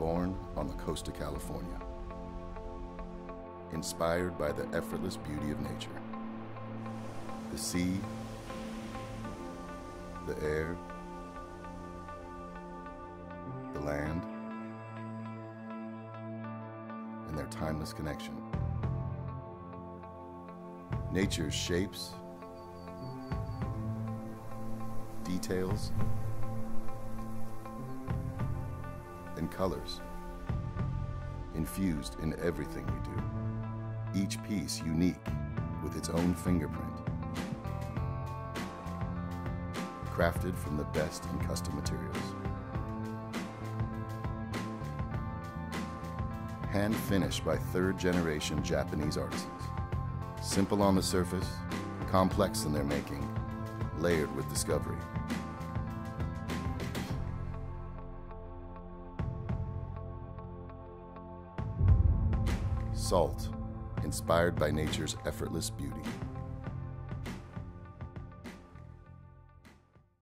born on the coast of California. Inspired by the effortless beauty of nature. The sea, the air, the land, and their timeless connection. Nature's shapes, details, and colors, infused in everything we do. Each piece unique with its own fingerprint. Crafted from the best in custom materials. Hand finished by third generation Japanese artisans. Simple on the surface, complex in their making, layered with discovery. Salt, inspired by nature's effortless beauty.